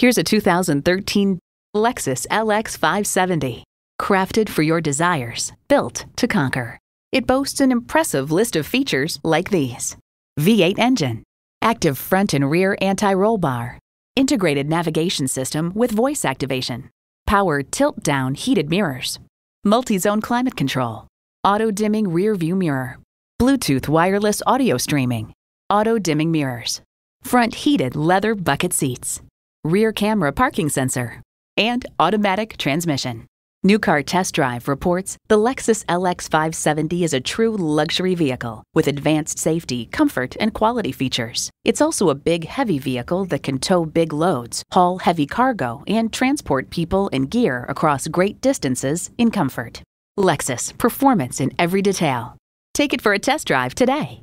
Here's a 2013 Lexus LX 570. Crafted for your desires, built to conquer. It boasts an impressive list of features like these V8 engine, active front and rear anti roll bar, integrated navigation system with voice activation, power tilt down heated mirrors, multi zone climate control, auto dimming rear view mirror, Bluetooth wireless audio streaming, auto dimming mirrors, front heated leather bucket seats, rear camera parking sensor, and automatic transmission. New Car Test Drive reports the Lexus LX 570 is a true luxury vehicle with advanced safety, comfort, and quality features. It's also a big, heavy vehicle that can tow big loads, haul heavy cargo, and transport people and gear across great distances in comfort. Lexus, performance in every detail. Take it for a test drive today.